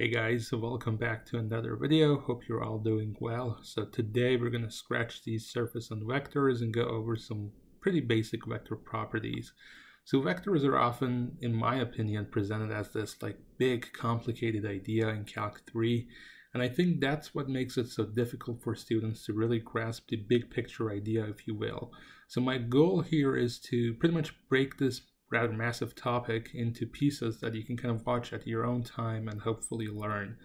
Hey guys, welcome back to another video. Hope you're all doing well. So today we're going to scratch these surface and vectors and go over some pretty basic vector properties. So vectors are often, in my opinion, presented as this like big complicated idea in Calc 3. And I think that's what makes it so difficult for students to really grasp the big picture idea, if you will. So my goal here is to pretty much break this rather massive topic into pieces that you can kind of watch at your own time and hopefully learn.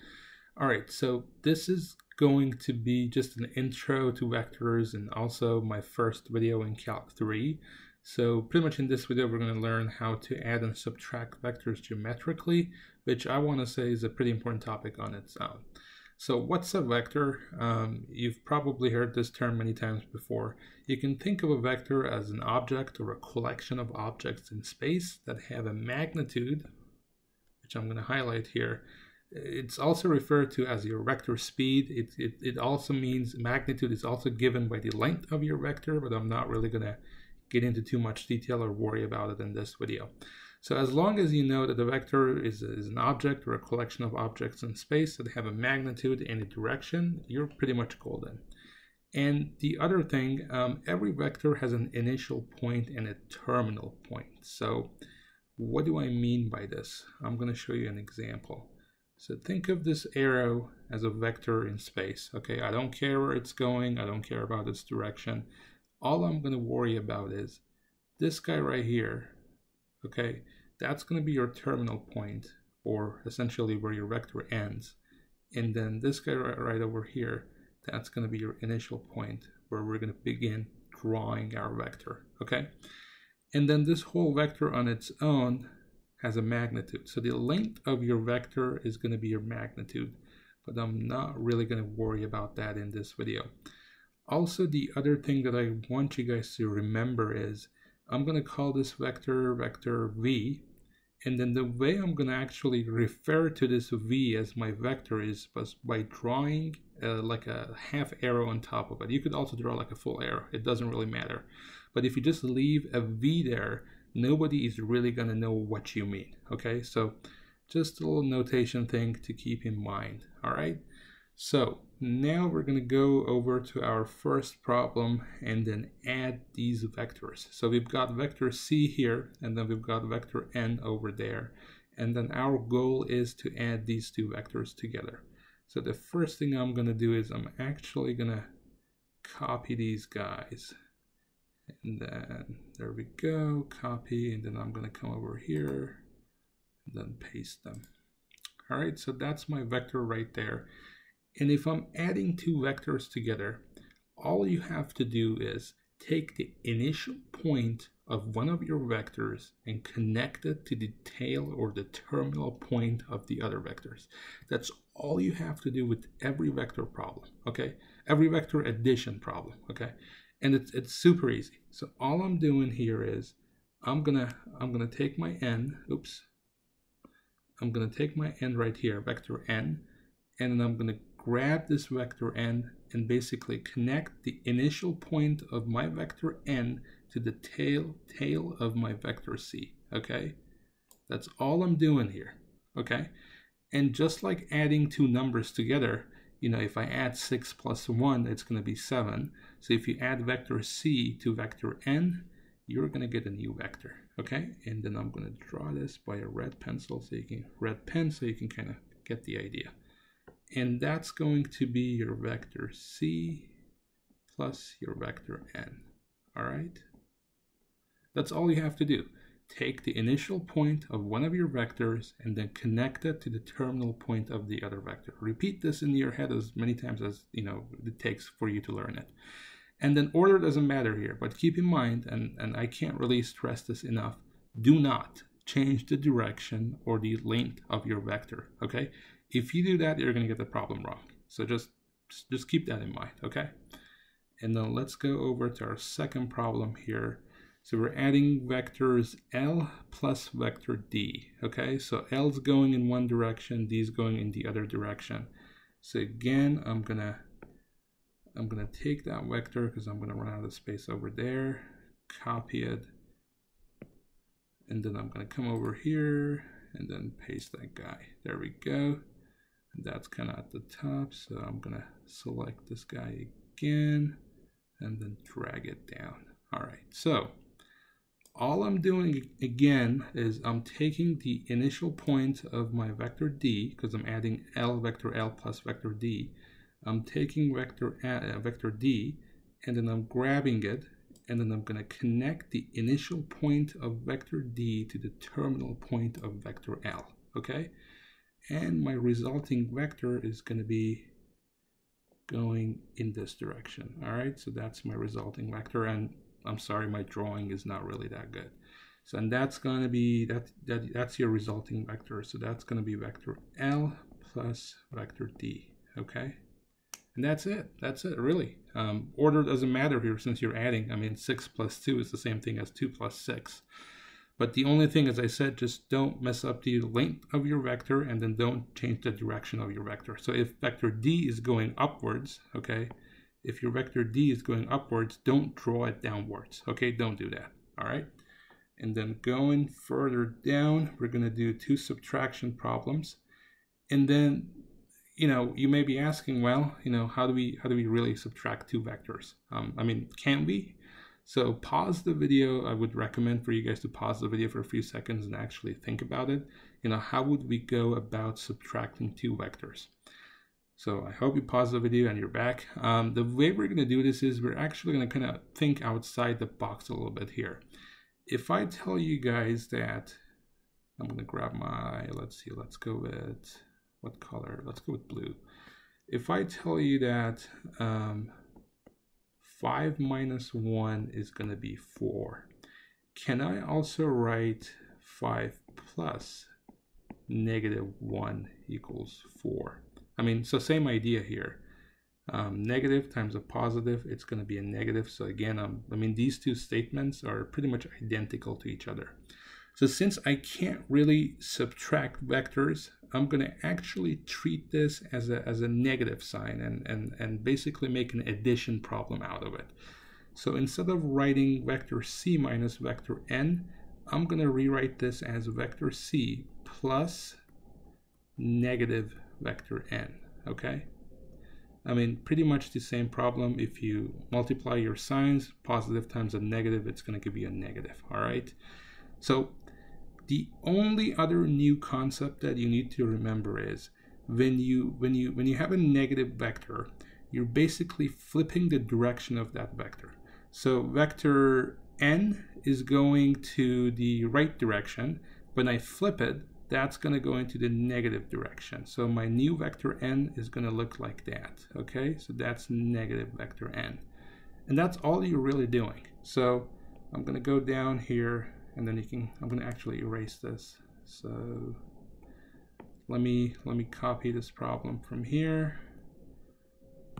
All right, so this is going to be just an intro to vectors and also my first video in Calc 3. So pretty much in this video, we're going to learn how to add and subtract vectors geometrically, which I want to say is a pretty important topic on its own. So what's a vector? Um, you've probably heard this term many times before. You can think of a vector as an object or a collection of objects in space that have a magnitude, which I'm going to highlight here. It's also referred to as your vector speed. It, it, it also means magnitude is also given by the length of your vector, but I'm not really going to get into too much detail or worry about it in this video. So as long as you know that the vector is, is an object or a collection of objects in space that have a magnitude and a direction, you're pretty much golden. And the other thing, um, every vector has an initial point and a terminal point. So what do I mean by this? I'm going to show you an example. So think of this arrow as a vector in space. Okay, I don't care where it's going. I don't care about its direction. All I'm going to worry about is this guy right here. Okay, that's going to be your terminal point or essentially where your vector ends. And then this guy right, right over here, that's going to be your initial point where we're going to begin drawing our vector, okay? And then this whole vector on its own has a magnitude. So the length of your vector is going to be your magnitude, but I'm not really going to worry about that in this video. Also, the other thing that I want you guys to remember is I'm going to call this vector vector v. And then the way I'm going to actually refer to this v as my vector is by drawing uh, like a half arrow on top of it. You could also draw like a full arrow. It doesn't really matter. But if you just leave a v there, nobody is really going to know what you mean. Okay, so just a little notation thing to keep in mind. All right. So now we're going to go over to our first problem and then add these vectors. So we've got vector c here and then we've got vector n over there. And then our goal is to add these two vectors together. So the first thing I'm going to do is I'm actually going to copy these guys. And then there we go, copy, and then I'm going to come over here and then paste them. All right, so that's my vector right there. And if I'm adding two vectors together, all you have to do is take the initial point of one of your vectors and connect it to the tail or the terminal point of the other vectors. That's all you have to do with every vector problem, okay? Every vector addition problem, okay? And it's, it's super easy. So all I'm doing here is I'm gonna I'm gonna take my n, oops. I'm gonna take my n right here, vector n, and then I'm gonna grab this vector n and basically connect the initial point of my vector n to the tail tail of my vector c okay? That's all i'm doing here okay? And just like adding two numbers together you know if i add 6 plus 1 it's going to be 7 so if you add vector c to vector n you're going to get a new vector okay? And then i'm going to draw this by a red pencil so you can red pen so you can kind of get the idea and that's going to be your vector c plus your vector n. All right? That's all you have to do. Take the initial point of one of your vectors and then connect it to the terminal point of the other vector. Repeat this in your head as many times as you know it takes for you to learn it. And then order doesn't matter here, but keep in mind, and, and I can't really stress this enough, do not change the direction or the length of your vector, okay? If you do that, you're going to get the problem wrong. So just, just keep that in mind, okay? And then let's go over to our second problem here. So we're adding vectors L plus vector D, okay? So L's going in one direction, D's going in the other direction. So again, I'm gonna I'm gonna take that vector because I'm gonna run out of space over there, copy it, and then I'm gonna come over here and then paste that guy. There we go. That's kind of at the top. So I'm going to select this guy again and then drag it down. All right, so all I'm doing again is I'm taking the initial point of my vector d because I'm adding l vector l plus vector d. I'm taking vector uh, vector d and then I'm grabbing it and then I'm going to connect the initial point of vector d to the terminal point of vector l. Okay, and my resulting vector is going to be going in this direction. All right, so that's my resulting vector. And I'm sorry, my drawing is not really that good. So, and that's going to be, that, that that's your resulting vector. So that's going to be vector L plus vector D, okay? And that's it, that's it, really. Um, order doesn't matter here since you're adding. I mean, 6 plus 2 is the same thing as 2 plus 6. But the only thing, as I said, just don't mess up the length of your vector and then don't change the direction of your vector. So if vector d is going upwards, okay, if your vector d is going upwards, don't draw it downwards, okay? Don't do that, all right? And then going further down, we're gonna do two subtraction problems. And then, you know, you may be asking, well, you know, how do we how do we really subtract two vectors? Um, I mean, can we? So pause the video. I would recommend for you guys to pause the video for a few seconds and actually think about it. You know, how would we go about subtracting two vectors? So I hope you pause the video and you're back. Um, the way we're going to do this is we're actually going to kind of think outside the box a little bit here. If I tell you guys that, I'm going to grab my, let's see, let's go with, what color? Let's go with blue. If I tell you that um, 5 minus 1 is going to be 4. Can I also write 5 plus negative 1 equals 4? I mean, so same idea here. Um, negative times a positive, it's going to be a negative. So again, um, I mean, these two statements are pretty much identical to each other. So since I can't really subtract vectors, I'm going to actually treat this as a, as a negative sign and, and, and basically make an addition problem out of it. So instead of writing vector c minus vector n, I'm going to rewrite this as vector c plus negative vector n, okay? I mean, pretty much the same problem. If you multiply your signs, positive times a negative, it's going to give you a negative, all right? So the only other new concept that you need to remember is when you when you when you have a negative vector, you're basically flipping the direction of that vector. So vector n is going to the right direction. When I flip it, that's going to go into the negative direction. So my new vector n is going to look like that. Okay, so that's negative vector n. And that's all you're really doing. So I'm going to go down here and then you can I'm going to actually erase this. So let me let me copy this problem from here.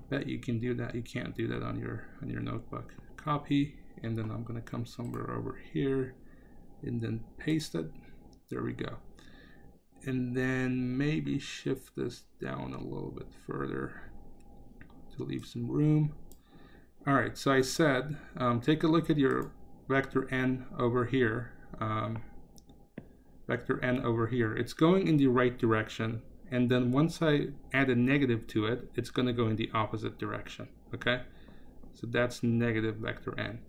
Bet you can do that. You can't do that on your on your notebook. Copy and then I'm going to come somewhere over here and then paste it. There we go. And then maybe shift this down a little bit further to leave some room. All right so I said um, take a look at your vector n over here, um, vector n over here, it's going in the right direction. And then once I add a negative to it, it's going to go in the opposite direction. Okay? So that's negative vector n.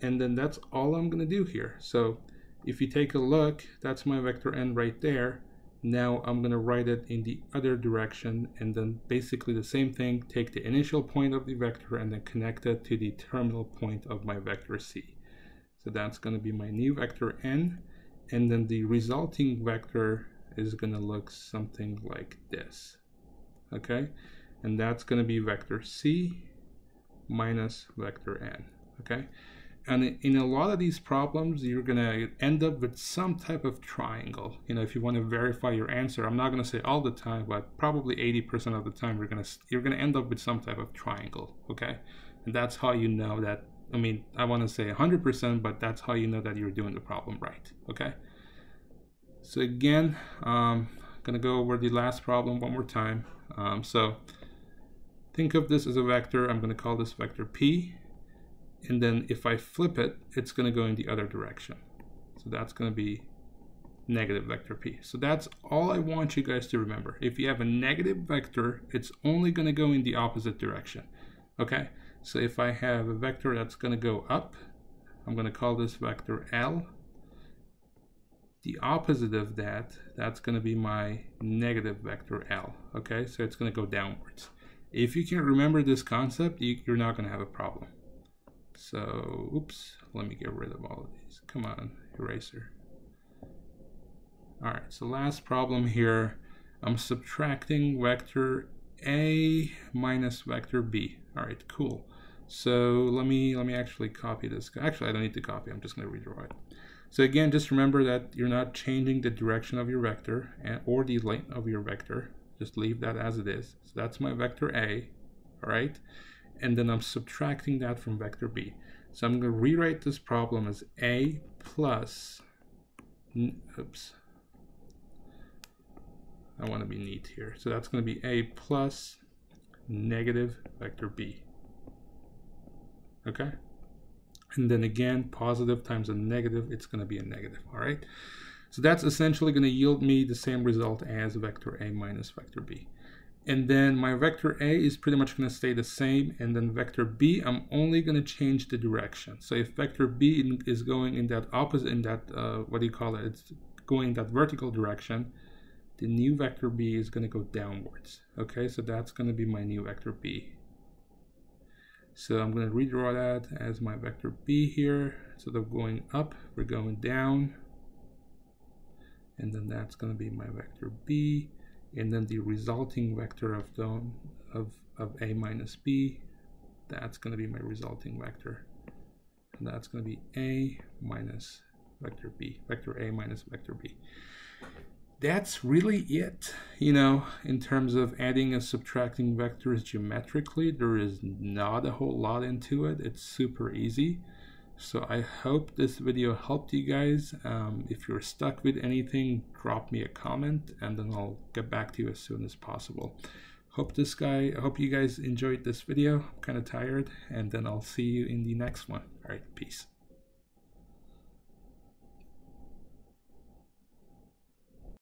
And then that's all I'm going to do here. So if you take a look, that's my vector n right there. Now I'm going to write it in the other direction and then basically the same thing, take the initial point of the vector and then connect it to the terminal point of my vector c. So that's going to be my new vector n. And then the resulting vector is going to look something like this. Okay? And that's going to be vector c minus vector n. Okay? And in a lot of these problems, you're going to end up with some type of triangle. You know, if you want to verify your answer, I'm not going to say all the time, but probably 80% of the time, you're going to you're going to end up with some type of triangle. Okay, and that's how you know that I mean, I want to say 100%, but that's how you know that you're doing the problem right, okay? So again, um, I'm going to go over the last problem one more time. Um, so think of this as a vector. I'm going to call this vector p. And then if I flip it, it's going to go in the other direction. So that's going to be negative vector p. So that's all I want you guys to remember. If you have a negative vector, it's only going to go in the opposite direction. Okay, so if I have a vector that's going to go up, I'm going to call this vector L. The opposite of that, that's going to be my negative vector L. Okay, so it's going to go downwards. If you can remember this concept, you're not going to have a problem. So, oops, let me get rid of all of these. Come on, eraser. All right, so last problem here, I'm subtracting vector A minus vector B. All right, cool. So let me let me actually copy this. Actually, I don't need to copy. I'm just going to redraw it. So again, just remember that you're not changing the direction of your vector and, or the length of your vector. Just leave that as it is. So that's my vector A, all right? And then I'm subtracting that from vector B. So I'm going to rewrite this problem as A plus, oops, I want to be neat here. So that's going to be A plus negative vector B okay? And then again, positive times a negative, it's going to be a negative, all right? So that's essentially going to yield me the same result as vector A minus vector B. And then my vector A is pretty much going to stay the same. And then vector B, I'm only going to change the direction. So if vector B is going in that opposite, in that, uh, what do you call it? It's going in that vertical direction. The new vector B is going to go downwards. Okay, so that's going to be my new vector B. So I'm going to redraw that as my vector b here. Instead of going up, we're going down. And then that's going to be my vector b. And then the resulting vector of, the, of, of a minus b, that's going to be my resulting vector. And that's going to be a minus vector b, vector a minus vector b that's really it. You know, in terms of adding and subtracting vectors geometrically, there is not a whole lot into it. It's super easy. So I hope this video helped you guys. Um, if you're stuck with anything, drop me a comment and then I'll get back to you as soon as possible. Hope this guy, I hope you guys enjoyed this video. I'm kind of tired and then I'll see you in the next one. All right, peace.